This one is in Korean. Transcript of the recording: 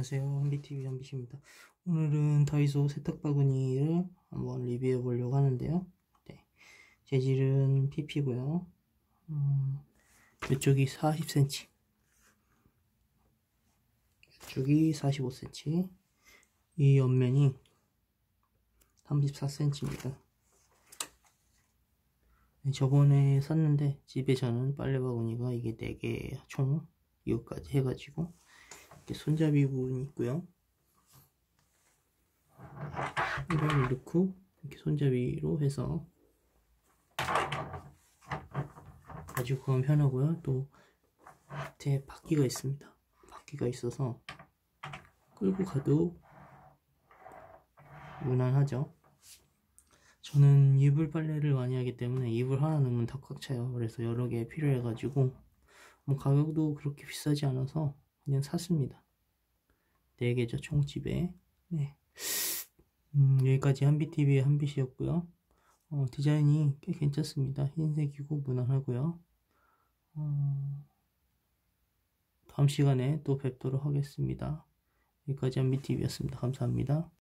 안녕하세요. 한비TV 한비씨입니다. 오늘은 다이소 세탁바구니를 한번 리뷰해 보려고 하는데요. 네, 재질은 PP고요. 음, 이쪽이 40cm 이쪽이 45cm 이 옆면이 34cm입니다. 네, 저번에 샀는데 집에 저는 빨래바구니가 이게 4개 총 이것까지 해가지고 손잡이 부분이 있고요. 이걸 넣고 이렇게 손잡이로 해서 가지고 가면 편하고요. 또 밑에 바퀴가 있습니다. 바퀴가 있어서 끌고 가도 무난하죠. 저는 이불 빨래를 많이 하기 때문에 이불 하나 넣으면 다 꽉 차요. 그래서 여러 개 필요해 가지고. 뭐 가격도 그렇게 비싸지 않아서 그냥 샀습니다. 4개죠 총집에. 네. 음, 여기까지 한비TV의 한빛이었고요. 어, 디자인이 꽤 괜찮습니다. 흰색이고 무난하고요. 어, 다음 시간에 또 뵙도록 하겠습니다. 여기까지 한비TV였습니다. 감사합니다